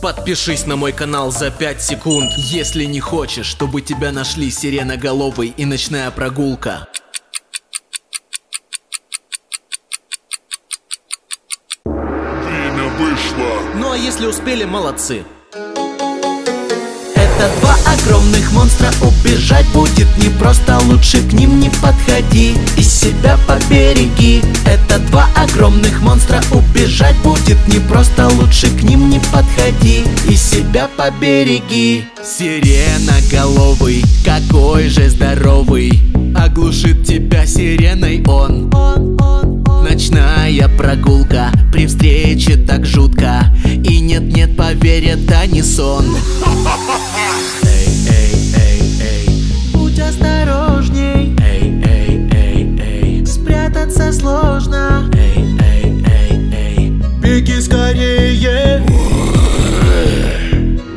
Подпишись на мой канал за 5 секунд, если не хочешь, чтобы тебя нашли сиреноголовый и ночная прогулка. Время вышло. Ну а если успели, молодцы. Это два огромных монстра Убежать будет непросто Лучше к ним не подходи И себя побереги Два огромных монстра. Убежать будет непросто Лучше к ним не подходи И себя побереги. Сиреноголовый, какой же здоровый. Оглушит тебя сиреной он. Ночная прогулка При встрече так жутко. И нет-нет, поверь, это не сон Спрятаться сложно. Эй, эй, эй, эй. Беги скорее.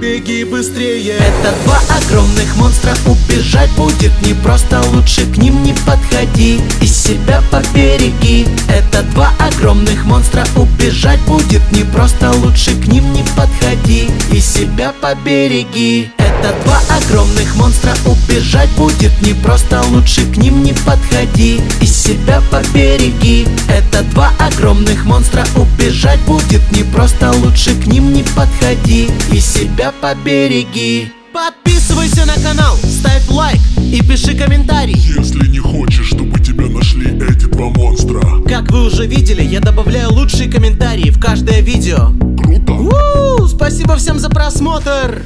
Беги быстрее. Это два огромных монстра. Убежать будет непросто Лучше. К ним не подходи И себя побереги. Это два огромных монстра. Убежать будет непросто Лучше. К ним не подходи И себя побереги Это два огромных монстра. Убежать будет непросто. Лучше к ним не подходи И себя побереги. Это два огромных монстра. Убежать будет непросто. Лучше к ним не подходи И себя побереги. Подписывайся на канал, ставь лайк и пиши комментарий. Если не хочешь, чтобы тебя нашли эти два монстра. Как вы уже видели, я добавляю лучшие комментарии в каждое видео. Круто. У, Спасибо всем за просмотр!